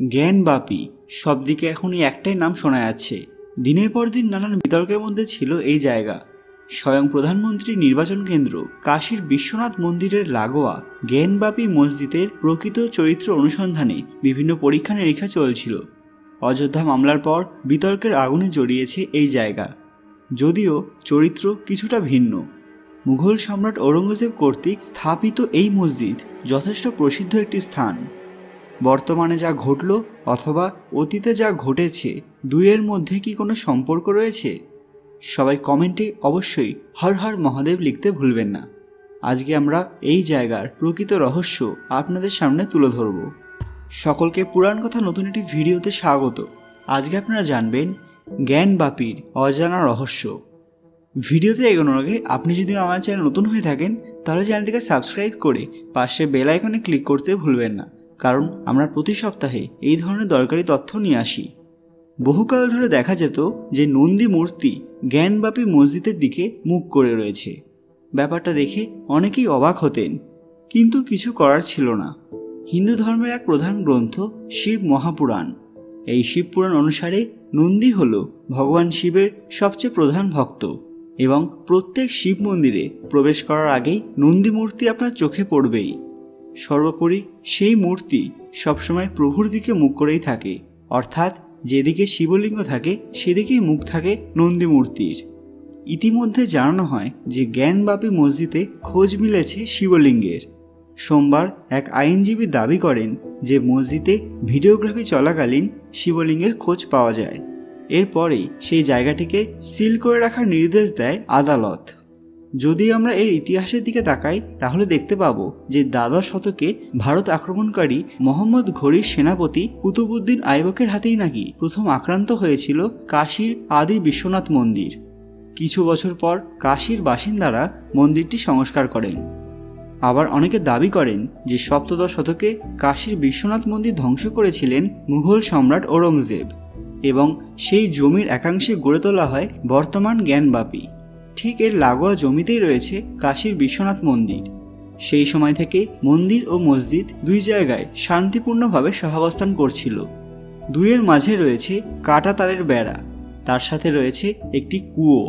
জ্ঞানবাপী সব দিকে এখন এই একটাই নাম শোনা যাচ্ছে। দিনের পর দিন নানান বিতর্কের মধ্যে ছিল এই জায়গা। স্বয়ং প্রধানমন্ত্রী নির্বাচন কেন্দ্র, কাশীর বিশ্বনাথ মন্দিরের লাগোয়া জ্ঞানবাপী মসজিদের প্রকৃত চরিত্র অনুসন্ধানে বিভিন্ন পরীক্ষা নিরীক্ষা চলছিল। অযোধ্যা মামলার পর বিতর্কের আগুনে জড়িয়েছে এই জায়গা। যদিও চরিত্র কিছুটা ভিন্ন। মুঘল সম্রাট ঔরঙ্গজেব কর্তৃক স্থাপিত এই মসজিদ যথেষ্ট প্রসিদ্ধ একটি স্থান। বর্তমানে যা ঘটল অথবা অতীতে যা ঘটেছে, দুইয়ের মধ্যে কি কোনো সম্পর্ক রয়েছে? সবাই কমেন্টে অবশ্যই হর হর মহাদেব লিখতে ভুলবেন না। আজকে আমরা এই জায়গার প্রকৃত রহস্য আপনাদের সামনে তুলে ধরব। সকলকে পুরাণ কথা নতুন একটি ভিডিওতে স্বাগত। আজকে আপনারা জানবেন জ্ঞান জ্ঞানবাপীর অজানা রহস্য। ভিডিওতে এগোনোর আগে আপনি যদি আমার চ্যানেল নতুন হয়ে থাকেন, তাহলে চ্যানেলটিকে সাবস্ক্রাইব করে পাশে বেল আইকনে ক্লিক করতে ভুলবেন না। কারণ আমরা প্রতি সপ্তাহে এই ধরনের দরকারি তথ্য নিয়ে আসি। বহুকাল ধরে দেখা যেত যে নন্দী মূর্তি জ্ঞানব্যাপী মসজিদের দিকে মুখ করে রয়েছে। ব্যাপারটা দেখে অনেকেই অবাক হতেন, কিন্তু কিছু করার ছিল না। হিন্দু ধর্মের এক প্রধান গ্রন্থ শিব মহাপুরাণ। এই শিব পুরাণ অনুসারে নন্দী হল ভগবান শিবের সবচেয়ে প্রধান ভক্ত এবং প্রত্যেক শিব মন্দিরে প্রবেশ করার আগেই নন্দী মূর্তি আপনার চোখে পড়বেই। সর্বোপরি সেই মূর্তি সবসময় প্রভুর দিকে মুখ করেই থাকে। অর্থাৎ যেদিকে শিবলিঙ্গ থাকে, সেদিকেই মুখ থাকে নন্দী মূর্তির। ইতিমধ্যে জানানো হয় যে জ্ঞানবাপী মসজিদে খোঁজ মিলেছে শিবলিঙ্গের। সোমবার এক আইনজীবী দাবি করেন যে মসজিদে ভিডিওগ্রাফি চলাকালীন শিবলিঙ্গের খোঁজ পাওয়া যায়। এরপরেই সেই জায়গাটিকে সিল করে রাখার নির্দেশ দেয় আদালত। যদি আমরা এর ইতিহাসের দিকে তাকাই, তাহলে দেখতে পাবো যে দ্বাদশ শতকে ভারত আক্রমণকারী মোহাম্মদ ঘড়ির সেনাপতি কুতুবুদ্দিন আইবকের হাতেই নাকি প্রথম আক্রান্ত হয়েছিল কাশীর আদি বিশ্বনাথ মন্দির। কিছু বছর পর কাশীর বাসিন্দারা মন্দিরটি সংস্কার করেন। আবার অনেকে দাবি করেন যে সপ্তদশ শতকে কাশীর বিশ্বনাথ মন্দির ধ্বংস করেছিলেন মুঘল সম্রাট ঔরঙ্গজেব এবং সেই জমির একাংশে গড়ে তোলা হয় বর্তমান জ্ঞানবাপী। ঠিক এর লাগোয়া জমিতেই রয়েছে কাশীর বিশ্বনাথ মন্দির। সেই সময় থেকে মন্দির ও মসজিদ দুই জায়গায় শান্তিপূর্ণভাবে সহাবস্থান করছিল। দুইয়ের মাঝে রয়েছে কাটা তারের বেড়া, তার সাথে রয়েছে একটি কুয়ো।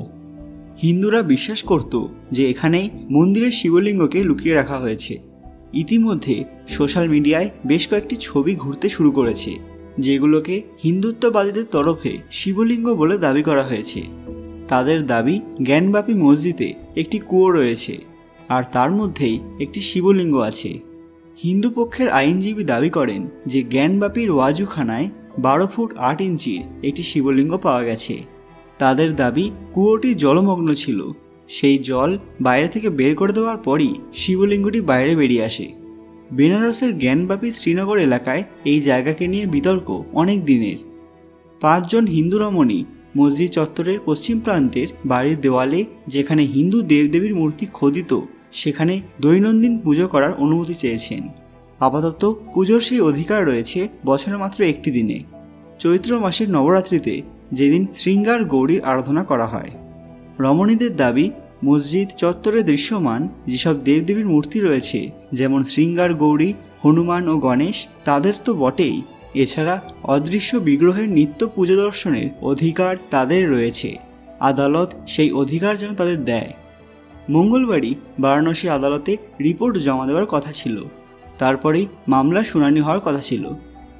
হিন্দুরা বিশ্বাস করত যে এখানেই মন্দিরের শিবলিঙ্গকে লুকিয়ে রাখা হয়েছে। ইতিমধ্যে সোশ্যাল মিডিয়ায় বেশ কয়েকটি ছবি ঘুরতে শুরু করেছে, যেগুলোকে হিন্দুত্ববাদীদের তরফে শিবলিঙ্গ বলে দাবি করা হয়েছে। তাদের দাবি জ্ঞানব্যাপী মসজিদে একটি কুয়ো রয়েছে, আর তার মধ্যেই একটি শিবলিঙ্গ আছে। হিন্দু পক্ষের আইনজীবী দাবি করেন যে জ্ঞানব্যাপীর ওয়াজুখানায় বারো ফুট আট ইঞ্চির একটি শিবলিঙ্গ পাওয়া গেছে। তাদের দাবি কুয়োটি জলমগ্ন ছিল। সেই জল বাইরে থেকে বের করে দেওয়ার পরই শিবলিঙ্গটি বাইরে বেরিয়ে আসে। বেনারসের জ্ঞানব্যাপী শ্রীনগর এলাকায় এই জায়গাকে নিয়ে বিতর্ক অনেক দিনের। পাঁচজন হিন্দু রমণী মসজিদ চত্বরের পশ্চিম প্রান্তের বাড়ির দেওয়ালে, যেখানে হিন্দু দেবদেবীর মূর্তি খোদিত, সেখানে দৈনন্দিন পুজো করার অনুমতি চেয়েছেন। আপাতত পুজোর সেই অধিকার রয়েছে বছরে মাত্র একটি দিনে। চৈত্র মাসের নবরাত্রিতে যেদিন শৃঙ্গার গৌরীর আরাধনা করা হয়। রমণীদের দাবি, মসজিদ চত্বরে দৃশ্যমান যেসব দেবদেবীর মূর্তি রয়েছে, যেমন শৃঙ্গার গৌরী, হনুমান ও গণেশ, তাদের তো বটেই। এছাড়া অদৃশ্য বিগ্রহের নিত্য পুজো দর্শনের অধিকার তাদের রয়েছে। আদালত সেই অধিকার যেন তাদের দেয়। মঙ্গলবারই বারাণসী আদালতে রিপোর্ট জমা দেওয়ার কথা ছিল। তারপরেই মামলার শুনানি হওয়ার কথা ছিল।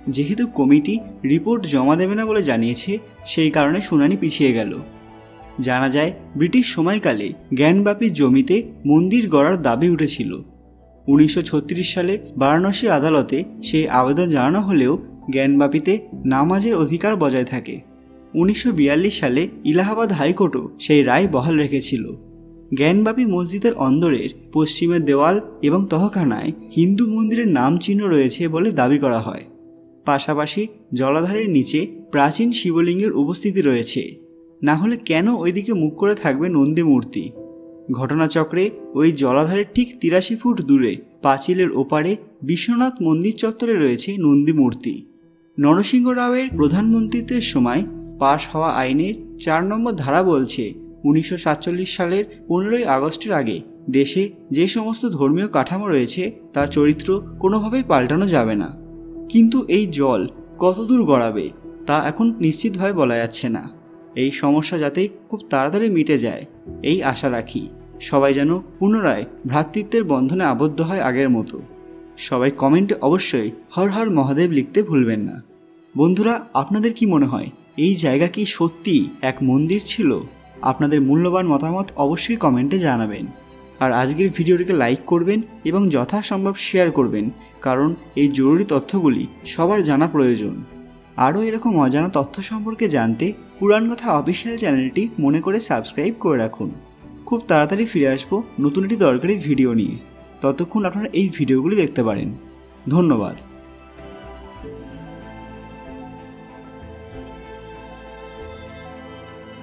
যেহেতু কমিটি রিপোর্ট জমা দেবে না বলে জানিয়েছে, সেই কারণে শুনানি পিছিয়ে গেল। জানা যায়, ব্রিটিশ সময়কালে জ্ঞানব্যাপী জমিতে মন্দির গড়ার দাবি উঠেছিল। উনিশশো ছত্রিশ সালে বারাণসী আদালতে সেই আবেদন জানানো হলেও জ্ঞানব্যাপীতে নামাজের অধিকার বজায় থাকে। উনিশশো বিয়াল্লিশ সালে ইলাহাবাদ হাইকোর্টও সেই রায় বহাল রেখেছিল। জ্ঞানব্যাপী মসজিদের অন্দরের পশ্চিমের দেওয়াল এবং তহখানায় হিন্দু মন্দিরের নাম চিহ্ন রয়েছে বলে দাবি করা হয়। পাশাপাশি জলাধারের নিচে প্রাচীন শিবলিঙ্গের উপস্থিতি রয়েছে। না হলে কেন ওইদিকে মুখ করে থাকবে নন্দী মূর্তি ঘটনাচক্রে ওই জলাধারের ঠিক তিরাশি ফুট দূরে পাঁচিলের ওপারে বিশ্বনাথ মন্দির চত্বরে রয়েছে নন্দী মূর্তি নরসিংহ রাওয়ের প্রধানমন্ত্রীত্বের সময় পাশ হওয়া আইনের চার নম্বর ধারা বলছে, উনিশশো সাতচল্লিশ সালের পনেরোই আগস্টের আগে দেশে যে সমস্ত ধর্মীয় কাঠামো রয়েছে, তার চরিত্র কোনোভাবেই পাল্টানো যাবে না। কিন্তু এই জল কতদূর গড়াবে, তা এখন নিশ্চিতভাবে বলা যাচ্ছে না। এই সমস্যা যাতে খুব তাড়াতাড়ি মিটে যায়, এই আশা রাখি। সবাই যেন পুনরায় ভ্রাতৃত্বের বন্ধনে আবদ্ধ হয় আগের মতো। সবাই কমেন্টে অবশ্যই হর হর মহাদেব লিখতে ভুলবেন না। বন্ধুরা, আপনাদের কি মনে হয়, এই জায়গা কি সত্যি এক মন্দির ছিল? আপনাদের মূল্যবান মতামত অবশ্যই কমেন্টে জানাবেন। আর আজকের ভিডিওটিকে লাইক করবেন এবং যথাসম্ভব শেয়ার করবেন, কারণ এই জরুরি তথ্যগুলি সবার জানা প্রয়োজন। আরও এরকম অজানা তথ্য সম্পর্কে জানতে পুরাণ কথা অফিসিয়াল চ্যানেলটি মনে করে সাবস্ক্রাইব করে রাখুন। খুব তাড়াতাড়ি ফিরে আসব নতুন একটি দরকারি ভিডিও নিয়ে। ততক্ষণ আপনারা এই ভিডিওগুলি দেখতে পারেন। ধন্যবাদ।